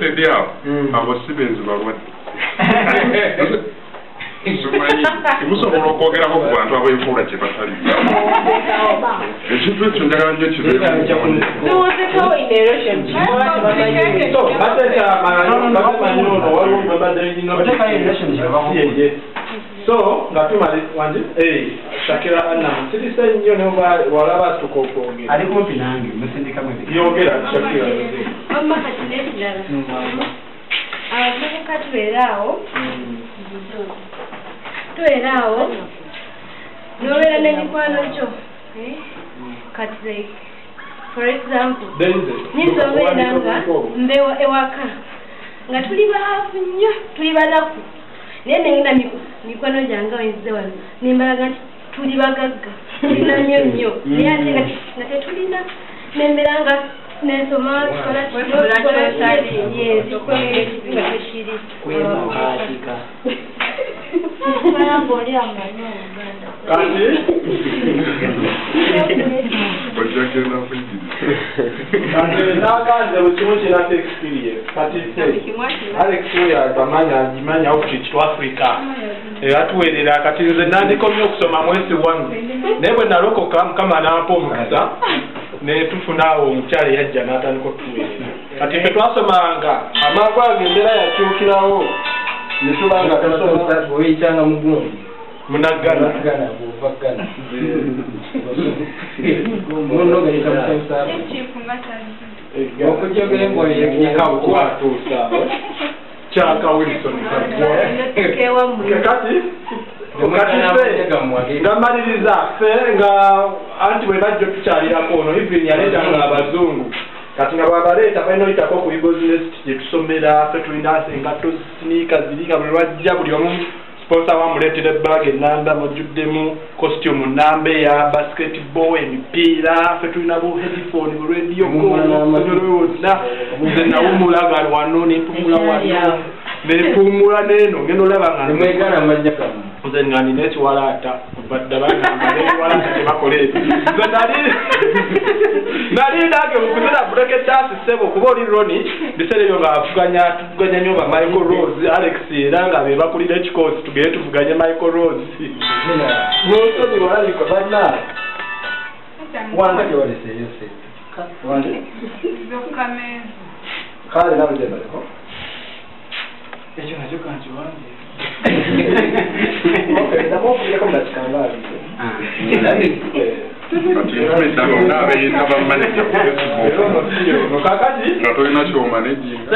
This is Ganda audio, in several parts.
sedi awo abo si benzi balwadde simanyi temusobola okwogerako ku bantu abefuula kye batali ekintu ekyo njagala nnyo kibeeyo so nga tumale wandi shakira anna sirisa nnyo noba walaba atuka okwogera yogera shakira wamma kati n'ekirala abavubuka tubeeraawo tubeeraawo n'obeera n'emikwano gyo eh? kati like for example. Nyinza obeera nga mbewa ewaka nga tuli baavu nnyo tuli banaku naye nengenda mikwano gyange wenzize wano nembalaga nti tuli bagagga tulina nnyo nnyo naye ate nga nga tetulina nembera nga nga tekiri kati kati naganze bukimu kirako experience kati alex oyo atamanya agimanya outreach to africa eyatuweerera kati nze nandikomye okusoma mwezi wanu naye bwe nalokoka mukama nampa omukisa netufuna omukyala eyajja natandika otuweerera kati fe twasomanga amangu ago embeera yakyukirawo netubanga tusoma oyitanga mugundi munaggana. Okujogera engoli yekawatuusa kyaka wilson tukewammwe kati kati ffe nga ffe nga anti bwe bajja tukyalirako ono even yaleetanga abazungu kati nga bwabaleeta balina oyitako ku university gye tusomera ffe tulina engatto siniika zirika buli lwajja buli omu sponsor wamuleetera ebbaaga enamba mujjuddemu costume namba eya basketball emipiira ffe tulina bu headphone bu radio wonna nze nawumula nga wano nempumula wano. nempumula neeno ngenda olaba nga nze nga nina ekiwalaata badde bagamba nekiwalaata tebakola ebyo. Nze nali nange mukuzira buleke dasi sebo kuba oli roni biseera ebyo ngaavuganya tuvuganya nyo ba michael rose alex era nga be bakulira ekikosi tugende tuvuganye michael rose. Musozi walaliko banna. Wanga gyewaleseeyo se. Kale nawe gyebaliko ekyo nakyo kankiwange ku facebook kakati nga tolina kyomanejinga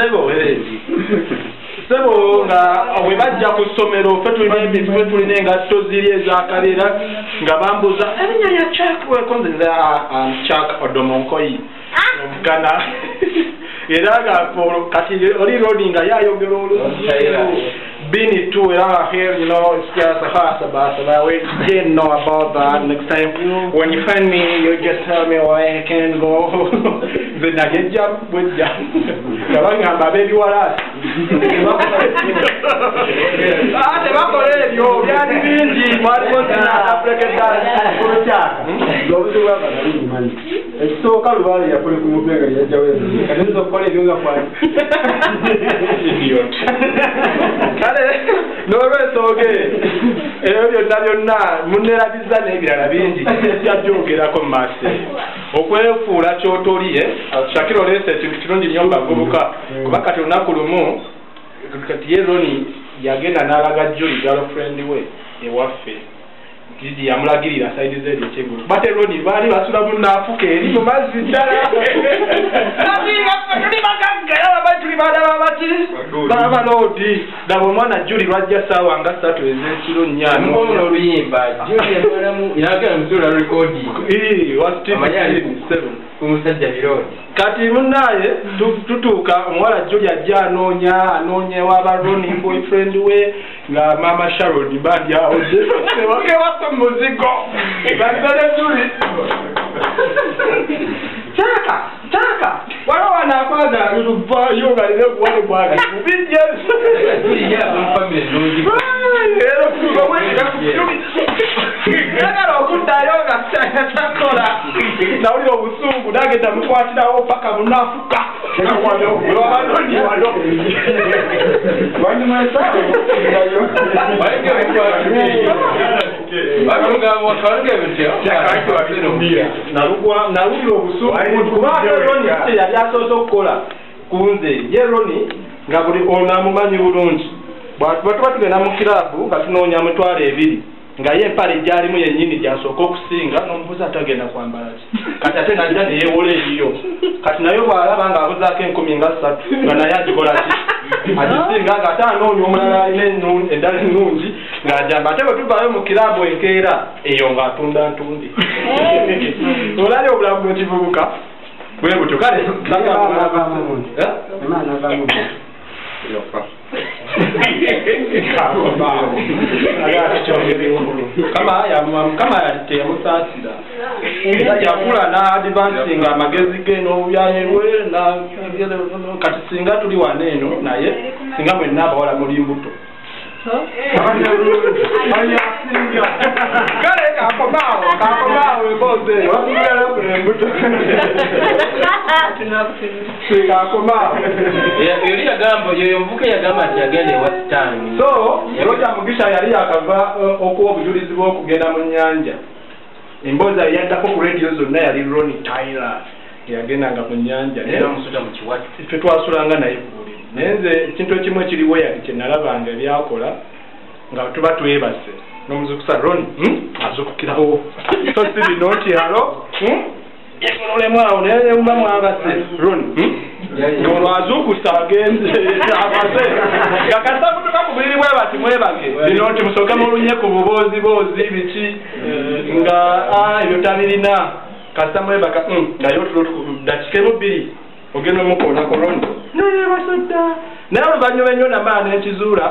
sebo nga bwe bajja ku ssomero ffe tulina ebintu ffe tulina engatto ziri ezakaleera nga bambuuza erinnya lya chak wekonze nze chak odomonkoyi omugana era nga kati oli rodi nga yayogera been it too long here, you know, it's just a hot about it. I didn't know about that. Next time, when you find me, you just tell me why I can't go. then I get jump? with job. Kalanga, my baby, ah, what else? not vako levyo, vyani vingi, mwari konti na Afrika kuruchaka. Lobutu wapa na rini mani. Ekito kalu bali ya kule kumupega ya jaweza. Kanenzo kole vyunga kwani. Idiot. kale n'olwensooga ebyo byonna byonna munerabiza n'ebirala bingi kyajjogerako mu maaso okwefuula kyotoliye shakira oleesa ekintu kirungi nnyo mubavubuka kuba kati olunaku lumu kati ye roni yagenda n'alaga juli girlfriend we ewaffe gidi yamulagirira saidi ze ekyegulu bate roni baali basula munaafuka eri mu mazzi ddala babaloodi daba omwana juli lwajja saawa nga ssatu ez'ekiro mukomuno nnyano oluyimba juliamalamu yagala musula rekodi omusajja birodi kati munaye tutuuka omuwala juli ajja anoonya anoonya wabaroni boyfriend we nga mama sharod bandi awoje wakewasa muzigo gasale juli wanakwaga luvayo galina kuwale bwage kubijje yagala okuddayo nga takola nawulira obusungu nagenda mukwatirawo paka munafuka wabanoni wano wanyuma esaawa nalulira obusungu kubanga roni kye yali asoose okukola ku nze ye roni nga buli ono amumanyi bulungi. Bwatuba tugenda mu kirabu nga tunoonya mitwalo ebiri nga ye empale gyalimu yennyini gyasooka okusinga n'omubuzi atagenda kwambala ki? Kati ate najja neyewola eriyo. Kati naye bw'alaba nga abuzaako enkumi nga ssatu nga naye agikola ki? Agisinga nga ate anoonya omulala alina endala ennungi ng'ajamba ate bwe tuvaayo mu kirabu enkeera eyo ng'atunda ntundi. Olali obulamu bwekivubuka bwe butyo kale mukama teyamusaasira era yakula n'adivansinga amagezi ge n'obuyaaye bwe kati singa tuli wano eno naye singa mwenna abawala muli mbuto kale kakomaawo kakomaawo emboozi embuto kakomaawo yali yagamba yoyo omuvuka yagamba nti yagenda ewa sitaani so roja mugisha yali yakava okuwa obujulizi bw'okugenda mu nnyanja. Emboozi yali yaddako ku rediyo zonna yali roni tyler teyagendanga mu nnyanja. Era omusuta mu kiwatu ffe twasulanga naye ku bulimu naye nze ekintu ekimu ekiriwo yali kye nalabanga ebyakola nga tuba twebase n'omuzukusa roni azukukirawo. So si bino nti halo yekololemu awo naye muba mwabase roni olwo azukusa agenze abase nga kasabutuka ku buliri bwe bati mwebage bino nti musooke mulunye ku buboozi boozi biki nga ebyo tabirina kasita mwebaga naye otulo dakika emu bbiri ogenda omukoona koloni nayebasa dda naye oluvannyuma ennyo namala n'ekizuula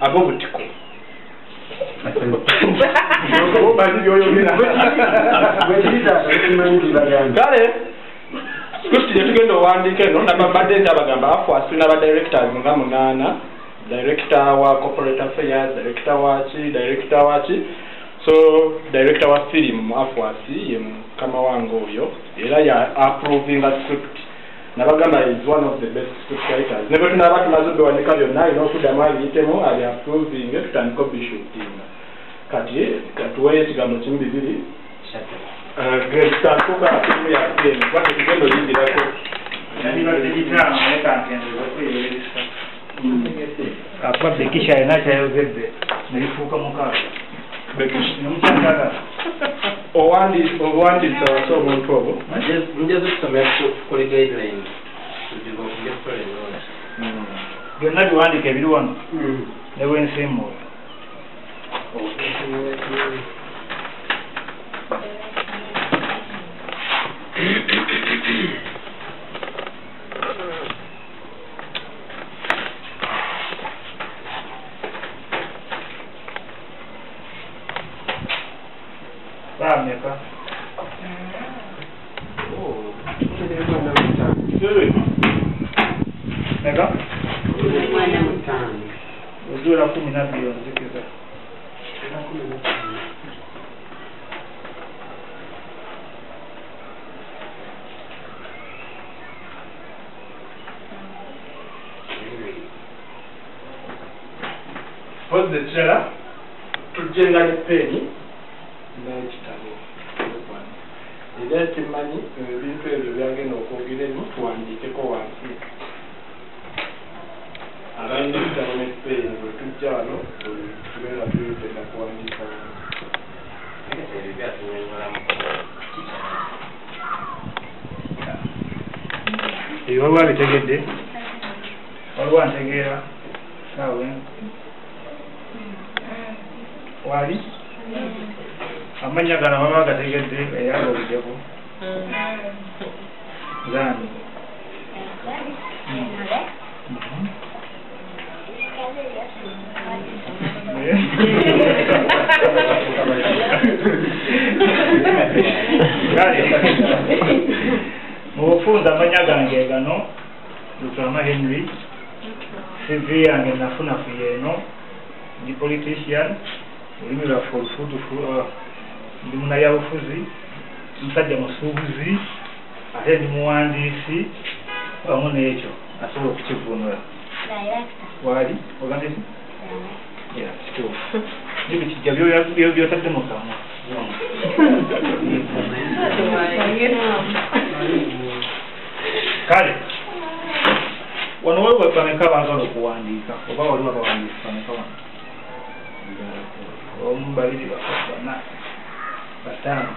ab'obutiko kale script gyetugenda owandiika eno nababadde nti abagamba afwasi n'abadirectors nga munaana director wa corporate affairs director waki director waki so director wa film afwasi ye mukama wange oyo era ya approvinga script nabagamba is one of the best script writers ne bwe tunaba tumaze obiwanika byonna alina okuddamu abiyitemu ali approving tutandika obishootinga kati katuweyo ekigambo kimu bibiri? Uh, Gretutandika okola firimu ya film kuba tetugenda oyingirako akuba bekisha alina kyayogedde nelifuuka mukaaga nemukyagaga owandiisa wasi omuntu obwo somesa okukola guidelines tuzibu okugekola ennonsi byonna biwandiika ebiri wano ne Okay. Meka ozuula kumi nabbiri onzikiza pozi ekirala tujjenga ne peeni n'ekitabo era kimanyi waliwo abitegedde waliwo antegeera saawe wali? Amanya gano baba gategedde eyanga bijeko zani kale mubufunza amanya gange gano lutama henry cv yange nafunafu yeeno ndi politician olulimi lwaffe olufuutufu ndi munabyabufuzi musajja musuubuzi ate ndi muwandiisi wamu n'ekyo asobola okukivunula wali? Ogandesi kituufu. Nibikijja byotadde mu kamwa kale. Wano waliwo bameka baagala okuwandiika oba waliwo abawandiisi bameka wano omu babiri basatu bana bataano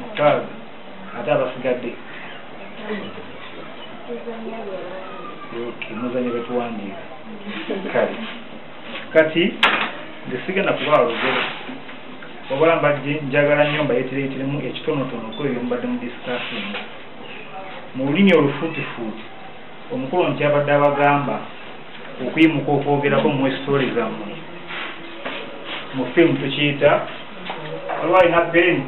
mukaaga ate abasigadde muzanyo betuwandiika kale. Kati ndesigenda kubaawa lugero. Wabula mbadde njagala nnyo mbayetereeteremu ekitonotono ko ebyo mubadde mu discussion mu lulimi olufuutifuuti omukulu nti abadde abagamba okuyimuka okwogerako mu esitoori zammwe mu firimu tukiyita waliwo alina peni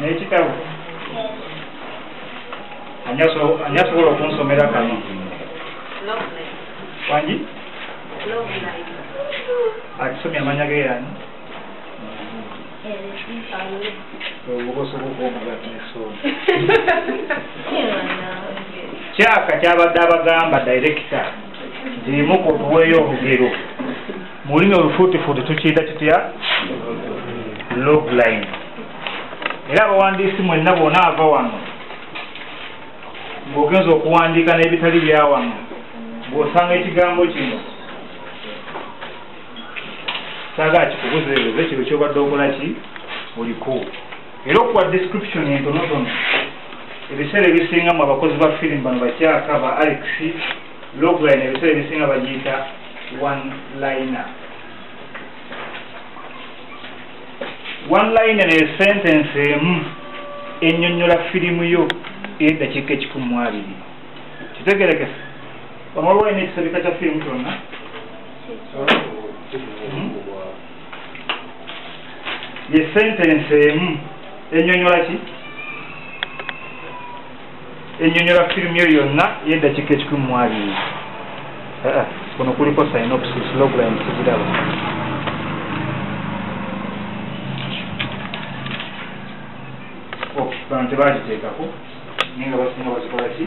n'ekitabo ani asobola okunsomera kano? Wangi? Akisomya amanya geyani kyaka kyabadde abagamba director ntiimuka otuweeyo olugero mu lulimi olufuutifuuti tukiyita kitya? Logline. Era abawandiisi mwenna bona ava wano ng'ogenza okuwandiika n'ebitali bya wano ng'osanga ekigambo kino saagala kikubuzeebuze kiro kyobadde okola ki? Oliko era okuwa description entonotono ebiseera ebisinga mu abakozi ba firimu bano bakyaka ba alex logline ebiseera ebisinga bagiyita one liner one liner nesentensi emu ennyonnyola firimu yo eyeddakiika ekikumi mu abiri kitegerekese alina ekisabika kya firimu kyonna ye sentensi emu ennyonnyola ki? Ennyonnyola firimu yo yonna yeddakiika ekikumi mu abiri. Kuno kuliko synopsis logline tuziraba bano tebagiteekako? Naye nga basinga bazikola ki?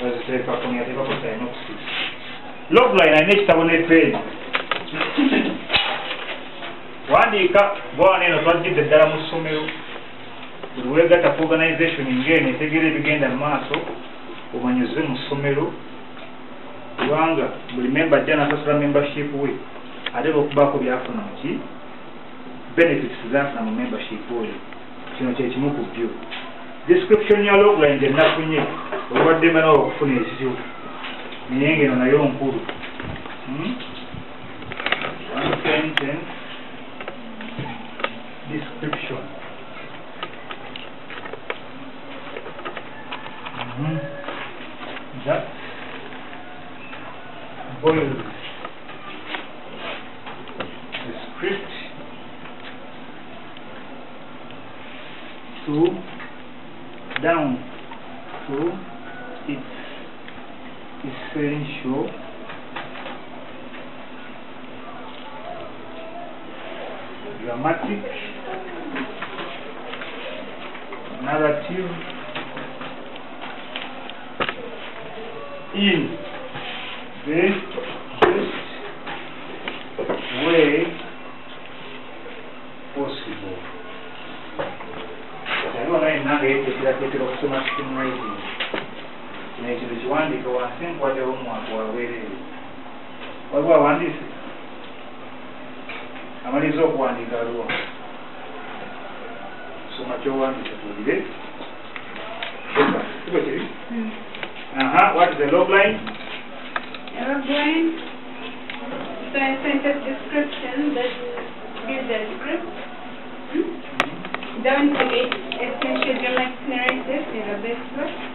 Baziteekako. Neyateekako synopsis logline alina ekitabo nepeeni wandiika bwana eno twajjidde ddala mu ssomero. Buli weegatta ku organization ngaeno etegeera ebigenda mu maaso omanyize mu ssomero. Kubanga buli memba ajja nasasula membership we ate lwokubaako byafuna muki benefits zafuna mu membership oyo. Kino kyekimu ku byo. Description ya logline gyenafunye olubadde manawe okufuna ekizibu naye ngeno nayo nkulu. One sentence show dramatic narrative in this, best way possible. Agora é to que era aquilo que eu costumo assistir no nekino kiwandiika wansi nkwatewo omwaka waweerere waliwo awandiise okuwandiika aliwo soma kyowandiise tuwulire kiri aha what is the log line Aeroplane. So I sent a description that gives the script. Hmm? Down to it, essential dramatic narrative in a best way possible.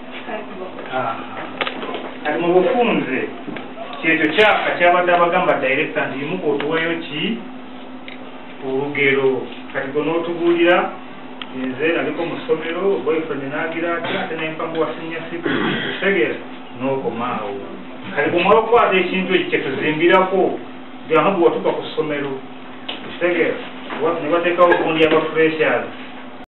Kati mu bufunze kyekyo kyaka kyabadde abagamba director nti yimuka otuweeyo ki? Olugero. Kati go n'otubuulira nze naliko mu ssomero boyfriend n'agira atya ate nempangu wasinya siku kitegeera n'okomaawo. Kati bwomala okukwata ekintu ekyo kyetuzimbirako gamba bwe watuuka ku ssomero kitegeera ne bateekawo gundi aba freshers